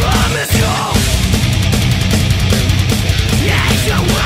Promise you, yeah,